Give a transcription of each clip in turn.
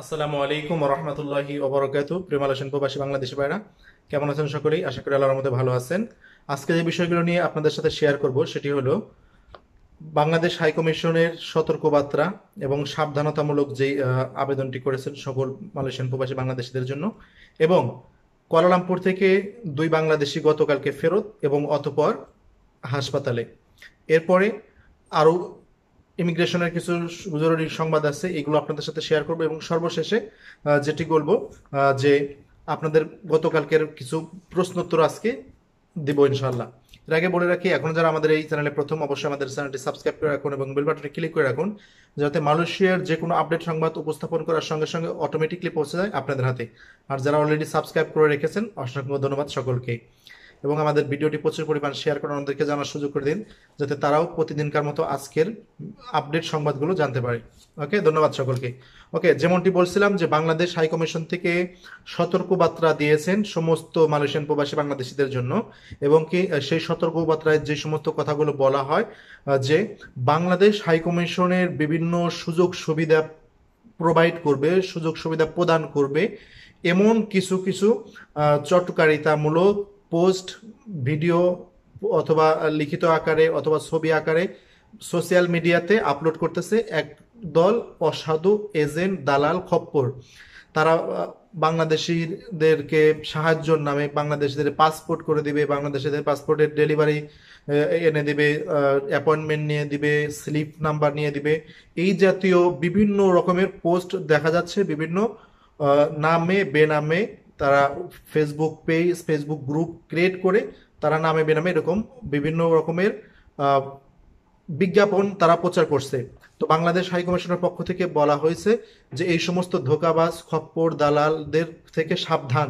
আসসালামু আলাইকুম রহমতুল্লাহি ওবরাকাতু। প্রেমাল হোসেন প্রবাসী বাংলাদেশি ভাইরা কেমন আছেন সকলেই? আশা করি আল্লাহর মধ্যে ভালো আছেন। আজকে যে বিষয়গুলো নিয়ে আপনাদের সাথে শেয়ার করব সেটি হলো বাংলাদেশ হাই কমিশনের সতর্কবার্তা এবং সাবধানতামূলক আহ, আবেদনটি করেছেন সকল মালয়েশিয়ান প্রবাসী বাংলাদেশিদের জন্য এবং কুয়ালালামপুর থেকে দুই বাংলাদেশি গতকালকে ফেরত এবং অতপর হাসপাতালে। এরপরে আরও ইমিগ্রেশনের কিছু জরুরি সংবাদ আছে, এগুলো আপনাদের সাথে শেয়ার করব এবং সর্বশেষে যেটি বলব যে আপনাদের গতকালকের কিছু প্রশ্নোত্তর আজকে দিব ইনশাল্লাহ এর আগে বলে রাখি, এখন যারা আমাদের এই চ্যানেলে প্রথম, অবশ্যই আমাদের চ্যানেলটি সাবস্ক্রাইব করে রাখুন এবং বেল বাটনে ক্লিক করে রাখুন, যাতে মালয়েশিয়ার যে কোনো আপডেট সংবাদ উপস্থাপন করার সঙ্গে সঙ্গে অটোমেটিকলি পৌঁছে যায় আপনাদের হাতে। আর যারা অলরেডি সাবস্ক্রাইব করে রেখেছেন, অসংখ্য ধন্যবাদ সকলকে। এবং আমাদের ভিডিওটি প্রচুর পরিমাণ শেয়ার করে অন্যদেরকে জানার সুযোগ করে দিন, যাতে তারাও প্রতিদিনকার মতো আজকের আপডেট সংবাদগুলো জানতে পারে। ওকে ধন্যবাদ সকলকে। ওকে যেমনটি বলছিলাম যে বাংলাদেশ হাই কমিশন থেকে সতর্কবার্তা দিয়েছেন সমস্ত মালয়েশিয়ান প্রবাসী বাংলাদেশিদের জন্য এবং কি সেই সতর্কবার্তায় যে সমস্ত কথাগুলো বলা হয় যে বাংলাদেশ হাই কমিশনের বিভিন্ন সুযোগ সুবিধা প্রোভাইড করবে, সুযোগ সুবিধা প্রদান করবে, এমন কিছু কিছু চটকারিতামূলক পোস্ট, ভিডিও অথবা লিখিত আকারে অথবা ছবি আকারে সোশ্যাল মিডিয়াতে আপলোড করতেছে এক দল অসাধু এজেন্ট দালাল খপ্পর। তারা বাংলাদেশিদেরকে সাহায্যর নামে বাংলাদেশিদের পাসপোর্ট করে দিবে, বাংলাদেশিদের পাসপোর্টের ডেলিভারি এনে দিবে অ্যাপয়েন্টমেন্ট নিয়ে দিবে, স্লিপ নাম্বার নিয়ে দিবে। এই জাতীয় বিভিন্ন রকমের পোস্ট দেখা যাচ্ছে বিভিন্ন নামে, বেনামে তারা Facebook page Facebook group create করে তারা নামে বেনামে এরকম বিভিন্ন রকমের বিজ্ঞাপন তারা প্রচার করছে। তো বাংলাদেশ হাই কমিশনের পক্ষ থেকে বলা হয়েছে যে এই সমস্ত ধোকাবাজ, খপ্পর, দালালদের থেকে সাবধান।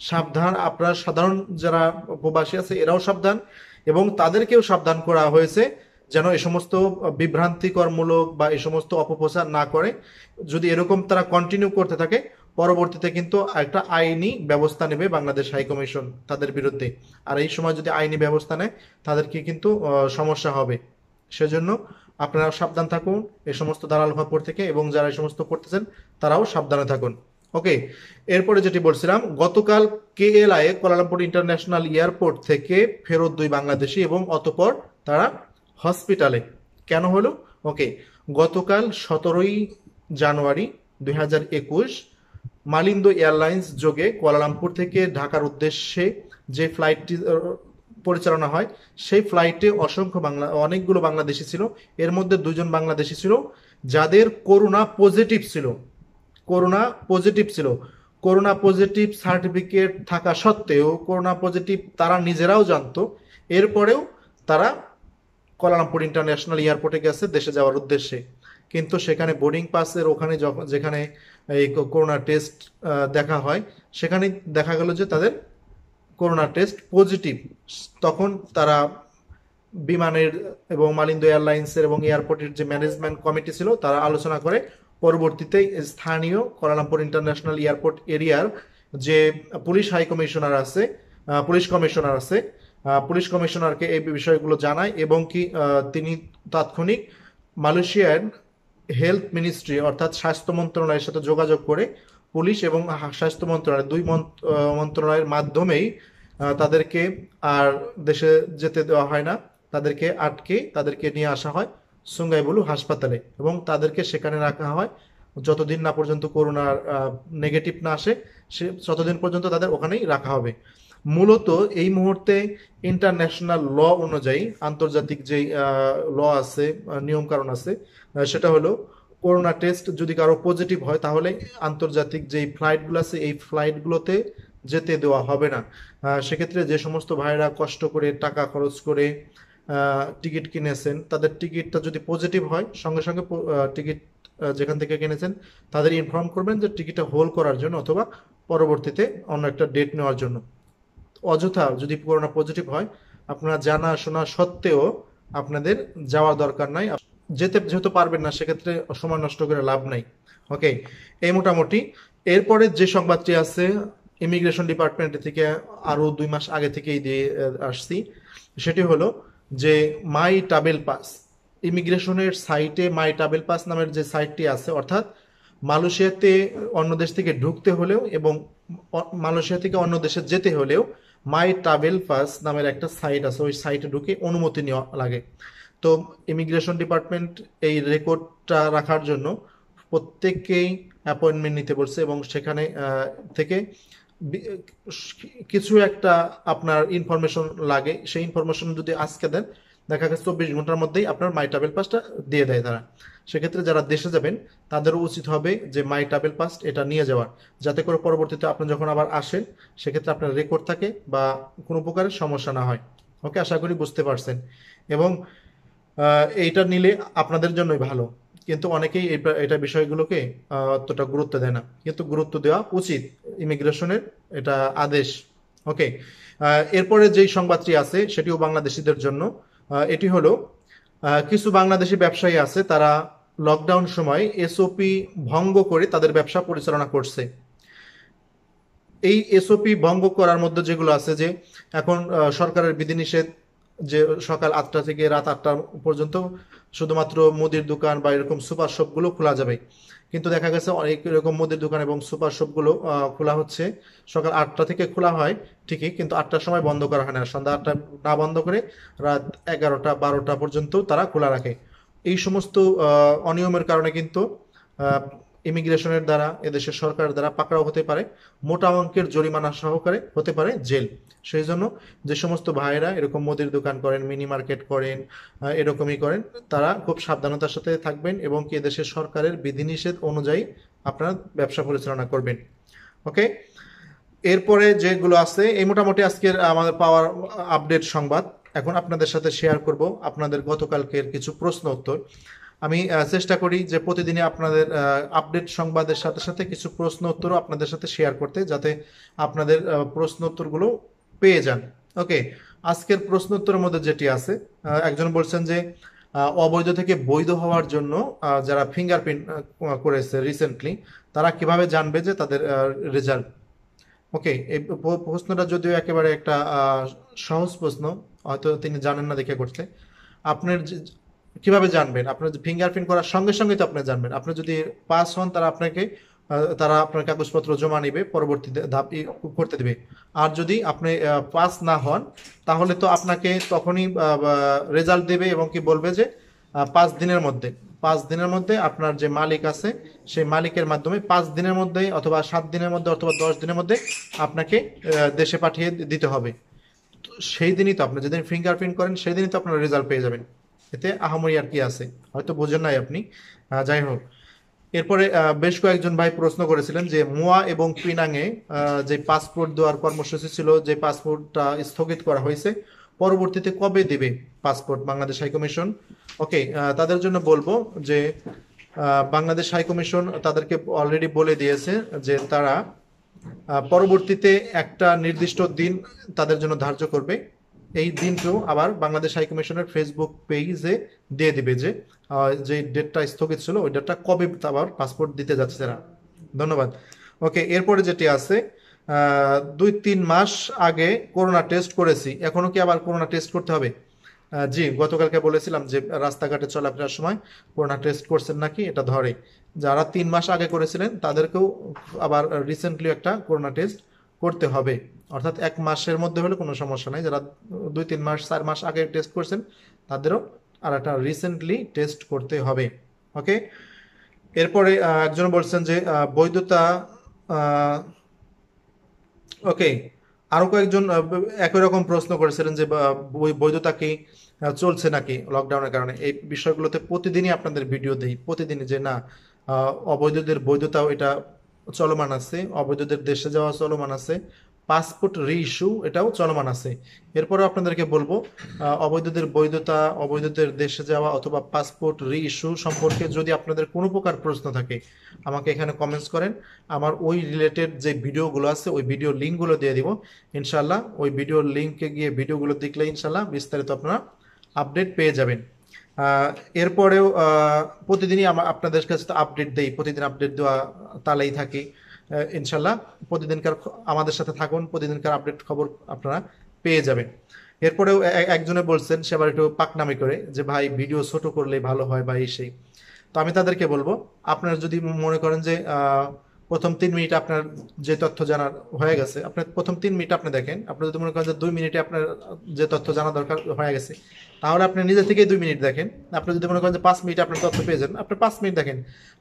সাবধান, আপনার সাধারণ যারা প্রবাসী আছে, এরাও সাবধান এবং তাদেরকেও সাবধান করা হয়েছে যেন এই সমস্ত বিভ্রান্তিকরমূলক বা এই সমস্ত অপপ্রচার না করে। যদি এরকম তারা কন্টিনিউ করতে থাকে পরবর্তীতে কিন্তু একটা আইনি ব্যবস্থা নেবে বাংলাদেশ হাই কমিশন তাদের বিরুদ্ধে। আর এই সময় যদি আইনি ব্যবস্থা নেয়, তাদেরকে কিন্তু সমস্যা হবে। সেজন্য আপনারা সাবধান থাকুন এই সমস্ত দালাল খবর থেকে এবং যারা এই সমস্ত করতেছেন, তারাও সাবধানে থাকুন। ওকে, এরপরে যেটি বলছিলাম, গতকাল কেএলআই কোয়ালালামপুর ইন্টারন্যাশনাল এয়ারপোর্ট থেকে ফেরত দুই বাংলাদেশি এবং অতপর তারা হসপিটালে। কেন হলো? ওকে, গতকাল সতেরোই জানুয়ারি দুই হাজার একুশ মালিন্দো এয়ারলাইন্স যোগে কুয়ালালামপুর থেকে ঢাকার উদ্দেশ্যে যে ফ্লাইটটি পরিচালনা হয়, সেই ফ্লাইটে অসংখ্য বাংলা, অনেকগুলো বাংলাদেশি ছিল। এর মধ্যে দুজন বাংলাদেশি ছিল, যাদের করোনা পজিটিভ ছিল। করোনা পজিটিভ ছিল। করোনা পজিটিভ সার্টিফিকেট থাকা সত্ত্বেও, করোনা পজিটিভ তারা নিজেরাও জানতো। এরপরেও তারা কোয়ালালামপুর ইন্টারন্যাশনাল এয়ারপোর্টে গেছে দেশে যাওয়ার উদ্দেশ্যে। কিন্তু সেখানে বোর্ডিং পাসের ওখানে যখন, যেখানে এই করোনা টেস্ট দেখা হয়। সেখানে দেখা গেল যে তাদের করোনা টেস্ট পজিটিভ তখন তারা বিমানের এবং মালিন্দো এয়ারলাইন্সের এবং এয়ারপোর্টের যে ম্যানেজমেন্ট কমিটি ছিল, তারা আলোচনা করে পরবর্তীতে স্থানীয় কোয়ালালামপুর ইন্টারন্যাশনাল এয়ারপোর্ট এরিয়ার যে পুলিশ হাই কমিশনার আছে পুলিশ কমিশনার আছে পুলিশ কমিশনারকে এই বিষয়গুলো জানায় এবং কি তিনি তাৎক্ষণিক মালয়েশিয়ার হেলথ মিনিস্ট্রি অর্থাৎ স্বাস্থ্য মন্ত্রণালয়ের সাথে যোগাযোগ করে পুলিশ এবং স্বাস্থ্য মন্ত্রণালয়, দুই মন্ত্র- মন্ত্রণালয়ের মাধ্যমেই তাদেরকে আর দেশে যেতে দেওয়া হয় না। তাদেরকে আটকে তাদেরকে নিয়ে আসা হয় সুঙ্গাইবুলু হাসপাতালে এবং তাদেরকে সেখানে রাখা হয়। যতদিন না পর্যন্ত করোনার নেগেটিভ না আসে, সে, ততদিন পর্যন্ত তাদের ওখানেই রাখা হবে। মূলত এই মুহূর্তে ইন্টারন্যাশনাল ল অনুযায়ী আন্তর্জাতিক যেই ল আছে নিয়ম কারণ আছে সেটা হলো করোনা টেস্ট যদি কারও পজিটিভ হয় তাহলে আন্তর্জাতিক যেই ফ্লাইটগুলো আছে, এই ফ্লাইটগুলোতে যেতে দেওয়া হবে না। সেক্ষেত্রে যে সমস্ত ভাইরা কষ্ট করে, টাকা খরচ করে টিকিট কিনেছেন, তাদের টিকিটটা যদি পজিটিভ হয়, সঙ্গে সঙ্গে টিকিট যেখান থেকে কিনেছেন, তাদের ইনফর্ম করবেন যে টিকিটটা হোল্ড করার জন্য অথবা পরবর্তীতে অন্য একটা ডেট নেওয়ার জন্য। অযথা যদি করোনা পজিটিভ হয়, আপনারা জানা শোনা সত্ত্বেও আপনাদের যাওয়ার দরকার নাই। যেতে যেহেতু পারবেন না, সেক্ষেত্রে সময় নষ্ট করে লাভ নাই। ওকে এই মোটামুটি। এরপরে যে সংবাদটি আছে ইমিগ্রেশন ডিপার্টমেন্ট থেকে আরও দুই মাস আগে থেকেই দিয়ে আসছি। সেটি হলো যে মাই ট্রাভেল পাস, ইমিগ্রেশনের সাইটে মাই ট্রাভেল পাস নামের যে সাইটটি আছে, অর্থাৎ মালয়েশিয়াতে অন্য দেশ থেকে ঢুকতে হলেও এবং মালয়েশিয়া থেকে অন্য দেশে যেতে হলেও মাই ট্রাভেল পাস নামের একটা সাইট আছে, ওই সাইটে ঢুকে অনুমতি নেওয়া লাগে। তো ইমিগ্রেশন ডিপার্টমেন্ট এই রেকর্ডটা রাখার জন্য প্রত্যেককেই অ্যাপয়েন্টমেন্ট নিতে বলছে এবং সেখানে থেকে কিছু একটা আপনার ইনফরমেশন লাগে। সেই ইনফরমেশন যদি আজকে দেন, দেখা গেছে চব্বিশ ঘণ্টার মধ্যেই আপনার মাই ট্রাভেল পাসটা দিয়ে দেয় তারা। সেক্ষেত্রে যারা দেশে যাবেন, তাদেরও উচিত হবে যে মাই ট্রাভেল পাস এটা নিয়ে যাওয়ার। যাতে করে পরবর্তীতে আপনি যখন আবার আসেন, সেক্ষেত্রে আপনার রেকর্ড থাকে বা কোনো প্রকারের সমস্যা না হয়। ওকে আশা করি বুঝতে পারছেন। এবং এইটা নিলে আপনাদের জন্যই ভালো। কিন্তু অনেকেই এটা বিষয়গুলোকে অতটা গুরুত্ব দেয় না। কিন্তু গুরুত্ব দেওয়া উচিত ইমিগ্রেশনের এটা আদেশ। ওকে এরপরে যেই সংবাদটি আছে, সেটিও বাংলাদেশিদের জন্য। এটি হলো কিছু বাংলাদেশি ব্যবসায়ী আছে, তারা লকডাউন সময় এসওপি ভঙ্গ করে তাদের ব্যবসা পরিচালনা করছে। এই এসওপি ভঙ্গ করার মধ্যে যেগুলো আছে যে, এখন সরকারের বিধিনিষেধ যে সকাল আটটা থেকে রাত আটটা পর্যন্ত শুধুমাত্র মুদির দোকান বা এরকম সুপার শপগুলো খোলা যাবে। কিন্তু দেখা গেছে অনেক এরকম মুদির দোকান এবং সুপার শপগুলো খোলা হচ্ছে। সকাল আটটা থেকে খোলা হয় ঠিকই, কিন্তু আটটার সময় বন্ধ করা হয় না। সন্ধ্যা আটটা না বন্ধ করে রাত এগারোটা, বারোটা পর্যন্ত তারা খোলা রাখে। এই সমস্ত অনিয়মের কারণে কিন্তু ইমিগ্রেশনের দ্বারা, এদেশের সরকারের দ্বারা পাকড়াও হতে পারে, মোটা অঙ্কের জরিমানা সহকারে হতে পারে জেল। সেই জন্য যে সমস্ত ভাইয়েরা এরকম মুদির দোকান করেন, মিনি মার্কেট করেন এরকমই করেন, তারা খুব সাবধানতার সাথে থাকবেন এবং কি এদেশের সরকারের বিধিনিষেধ অনুযায়ী আপনারা ব্যবসা পরিচালনা করবেন। ওকে? এরপরে যেগুলো আছে, এই মোটামুটি আজকের আমাদের পাওয়ার আপডেট সংবাদ। এখন আপনাদের সাথে শেয়ার করব আপনাদের গতকালকের কিছু প্রশ্ন উত্তর। আমি চেষ্টা করি যে প্রতিদিনই আপনাদের আপডেট সংবাদের সাথে সাথে কিছু প্রশ্ন উত্তরও আপনাদের সাথে শেয়ার করতে যাতে আপনাদের প্রশ্ন উত্তরগুলো পেয়ে যান। ওকে আজকের প্রশ্ন উত্তরের মধ্যে যেটি আছে একজন বলছেন যে অবৈধ থেকে বৈধ হওয়ার জন্য যারা ফিঙ্গারপ্রিন্ট করেছে রিসেন্টলি তারা কীভাবে জানবে যে তাদের রেজাল্ট ওকে এই প্রশ্নটা যদিও একেবারে একটা সহজ প্রশ্ন হয়তো তিনি জানেন না দেখে করছে আপনার কীভাবে জানবেন? আপনার ফিঙ্গারপ্রিন্ট করার সঙ্গে সঙ্গে তো আপনি জানবেন। আপনি যদি পাস হন, তারা আপনাকে তারা আপনার কাগজপত্র জমা নিবে পরবর্তী ধাপ করতে দেবে। আর যদি আপনি পাস না হন, তাহলে তো আপনাকে তখনই রেজাল্ট দেবে এবং কি বলবে যে পাঁচ দিনের মধ্যে। পাঁচ দিনের মধ্যে আপনার যে মালিক আছে, সেই মালিকের মাধ্যমে পাঁচ দিনের মধ্যে অথবা সাত দিনের মধ্যে অথবা দশ দিনের মধ্যে আপনাকে দেশে পাঠিয়ে দিতে হবে। সেই দিনই তো আপনি যেদিন ফিঙ্গারপ্রিন্ট করেন, সেই দিনই তো আপনার রেজাল্ট পেয়ে যাবেন। এতে আহামরি আর কি আছে। হয়তো বোঝেন নাই আপনি। যাই হোক। এরপরে বেশ কয়েকজন ভাই প্রশ্ন করেছিলেন যে, মোয়া এবং পিনাঙে যে পাসপোর্ট দেওয়ার কর্মসূচি ছিল, যে পাসপোর্টটা স্থগিত করা হয়েছে, পরবর্তীতে কবে দেবে পাসপোর্ট বাংলাদেশ হাই কমিশন ওকে তাদের জন্য বলব যে বাংলাদেশ হাই কমিশন তাদেরকে অলরেডি বলে দিয়েছে যে, তারা পরবর্তীতে একটা নির্দিষ্ট দিন তাদের জন্য ধার্য করবে। এই দিনকেও আবার বাংলাদেশ হাই কমিশনের ফেসবুক পেজে দিয়ে দিবে যে যে ডেটটা স্থগিত ছিল, ওই ডেটটা কবে আবার পাসপোর্ট দিতে যাচ্ছে তারা ধন্যবাদ। ওকে, এরপরে যেটি আছে দুই তিন মাস আগে করোনা টেস্ট করেছি। এখনও কি আবার করোনা টেস্ট করতে হবে? জি, গতকালকে বলেছিলাম যে রাস্তাঘাটে চলাফেরার সময় করোনা টেস্ট করছেন নাকি, এটা ধরে। যারা তিন মাস আগে করেছিলেন, তাদেরকেও আবার রিসেন্টলি একটা করোনা টেস্ট করতে হবে। অর্থাৎ এক মাসের মধ্যে হলে কোনো সমস্যা নাই। যারা দুই, তিন মাস, চার মাস আগে টেস্ট করছেন, তাদেরও আর একটা রিসেন্টলি টেস্ট করতে হবে। ওকে এরপরে একজন বলছেন যে বৈধতা ওকে আরও কয়েকজন একই রকম প্রশ্ন করেছিলেন যে বৈধতা কি? চলছে নাকি লকডাউনের কারণে? এই বিষয়গুলোতে প্রতিদিনই আপনাদের ভিডিও দেই। প্রতিদিনই যে না অবৈধদের বৈধতাও এটা চলমান আছে, অবৈধদের দেশে যাওয়া চলমান আছে পাসপোর্ট রি ইস্যু এটাও চলমান আছে। এরপরে আপনাদেরকে বলব অবৈধদের বৈধতা, অবৈধদের দেশে যাওয়া অথবা পাসপোর্ট রি ইস্যু সম্পর্কে যদি আপনাদের কোনো প্রকার প্রশ্ন থাকে, আমাকে এখানে কমেন্টস করেন। আমার ওই রিলেটেড যে ভিডিওগুলো আছে, ওই ভিডিও লিঙ্কগুলো দিয়ে দিব। ইনশাল্লাহ ওই ভিডিওর লিঙ্কে গিয়ে ভিডিওগুলো দেখলে ইনশাল্লাহ বিস্তারিত আপনারা আপডেট পেয়ে যাবেন। এরপরেও প্রতিদিনই আপনাদের কাছে তো আপডেট দেই, প্রতিদিন আপডেট দেওয়া তালেই থাকি। ইনশাল্লাহ প্রতিদিনকার আমাদের সাথে থাকুন, প্রতিদিনকার আপডেট খবর আপনারা পেয়ে যাবেন। এরপরেও একজনে বলছেন, সে আবার একটু পাকনামি করে, যে ভাই ভিডিও ছোট করলে ভালো হয় বা এই সেই। তো আমি তাদেরকে বলব, আপনারা যদি মনে করেন যে প্রথম তিন মিনিট আপনার যে তথ্য জানার হয়ে গেছে, আপনার প্রথম তিন মিনিট আপনি দেখেন, আপনি যদি মনে করেন যে দুই মিনিটে আপনার যে তথ্য জানা দরকার হয়ে গেছে, তাহলে আপনি নিজে থেকেই দুই মিনিট দেখেন। আপনি যদি মনে করেন যে পাঁচ মিনিট আপনার তথ্য পেয়ে যান, আপনি পাঁচ মিনিট দেখেন।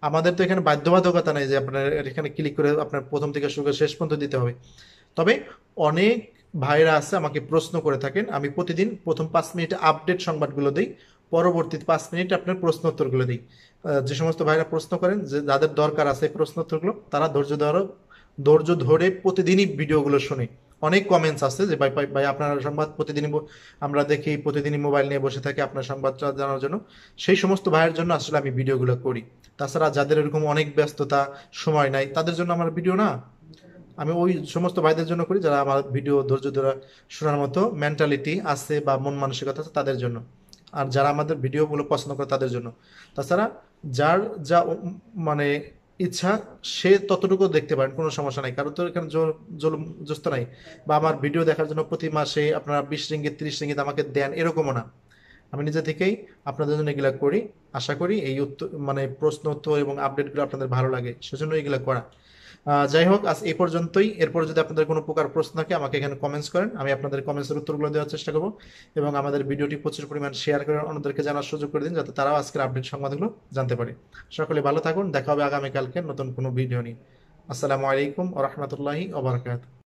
আমাদের তো এখানে বাধ্যবাধকতা নেই যে আপনার এখানে ক্লিক করে আপনার প্রথম থেকে শুরু করে শেষ পর্যন্ত দিতে হবে। তবে অনেক ভাইরা আছে আমাকে প্রশ্ন করে থাকেন, আমি প্রতিদিন প্রথম পাঁচ মিনিটে আপডেট সংবাদগুলো দিই পরবর্তী পাঁচ মিনিট আপনার প্রশ্ন উত্তরগুলো দিই যে সমস্ত ভাইরা প্রশ্ন করেন, যে যাদের দরকার আছে প্রশ্ন উত্তরগুলো তারা ধৈর্য ধরো, ধৈর্য ধরে প্রতিদিনই ভিডিওগুলো শুনে। অনেক কমেন্টস আছে যে, ভাই ভাই ভাই, আপনার সংবাদ প্রতিদিনই আমরা দেখি, প্রতিদিনই মোবাইল নিয়ে বসে থাকি আপনার সংবাদটা জানার জন্য। সেই সমস্ত ভাইয়ের জন্য আসলে আমি ভিডিওগুলো করি। তাছাড়া যাদের এরকম অনেক ব্যস্ততা, সময় নাই, তাদের জন্য আমার ভিডিও না। আমি ওই সমস্ত ভাইদের জন্য করি যারা আমার ভিডিও ধৈর্য ধরে শোনার মতো মেন্টালিটি আছে বা মন মানসিকতা আছে তাদের জন্য। আর যারা আমাদের ভিডিওগুলো পছন্দ করে তাদের জন্য। তাছাড়া যার যা মানে ইচ্ছা, সে ততটুকু দেখতে পারেন, কোনো সমস্যা নাই। কারণ তো এখানে জুলুম নাই। বা আমার ভিডিও দেখার জন্য প্রতি মাসে আপনারা বিশ রিঙ্গিত, তিরিশ রিঙ্গিত আমাকে দেন, এরকমও না। আমি নিজে থেকেই আপনাদের জন্য এগুলা করি। আশা করি এই উত্তর মানে প্রশ্ন উত্তর এবং আপডেটগুলো আপনাদের ভালো লাগে, সেজন্য এগুলা করা। যাই হোক, আজ এই পর্যন্তই। এরপর যদি আপনাদের কোনো প্রকার প্রশ্ন থাকে, আমাকে এখানে কমেন্টস করেন। আমি আপনাদের কমেন্টসের উত্তরগুলো দেওয়ার চেষ্টা করব এবং আমাদের ভিডিওটি প্রচুর পরিমাণ শেয়ার করে অন্যদেরকে জানার সুযোগ করে দিন যাতে তারাও আজকের আপডেট সংবাদগুলো জানতে পারে। সকলে ভালো থাকুন। দেখা হবে আগামীকালকে নতুন কোনো ভিডিও নিয়ে। আসসালামু আলাইকুম ওরহমতুল্লাহি ওবরাকাতুহ